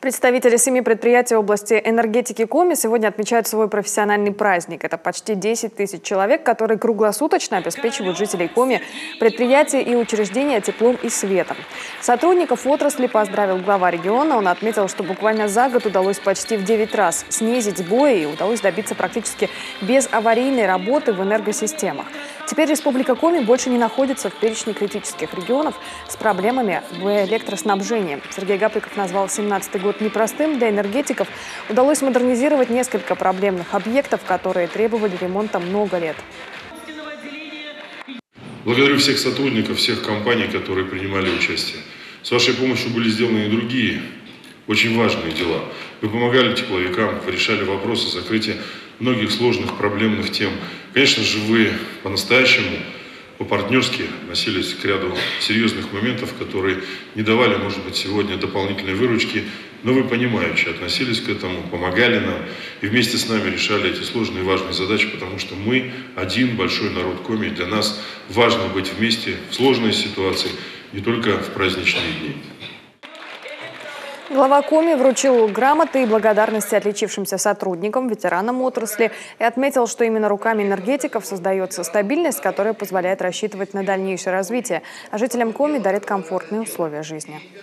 Представители семи предприятий области энергетики Коми сегодня отмечают свой профессиональный праздник. Это почти 10 тысяч человек, которые круглосуточно обеспечивают жителей Коми, предприятия и учреждения теплом и светом. Сотрудников отрасли поздравил глава региона. Он отметил, что буквально за год удалось почти в 9 раз снизить сбои и удалось добиться практически без аварийной работы в энергосистемах. Теперь Республика Коми больше не находится в перечне критических регионов с проблемами в электроснабжении. Сергей Гапликов назвал 17-й год непростым для энергетиков. Удалось модернизировать несколько проблемных объектов, которые требовали ремонта много лет. Благодарю всех сотрудников, всех компаний, которые принимали участие. С вашей помощью были сделаны и другие очень важные дела. Вы помогали тепловикам, решали вопросы закрытия многих сложных проблемных тем. Конечно же, вы по-настоящему, по-партнерски относились к ряду серьезных моментов, которые не давали, может быть, сегодня дополнительной выручки, но вы понимающие относились к этому, помогали нам и вместе с нами решали эти сложные и важные задачи, потому что мы один большой народ Коми, для нас важно быть вместе в сложной ситуации, не только в праздничные дни. Глава Коми вручил грамоты и благодарности отличившимся сотрудникам, ветеранам отрасли и отметил, что именно руками энергетиков создается стабильность, которая позволяет рассчитывать на дальнейшее развитие, а жителям Коми дарит комфортные условия жизни.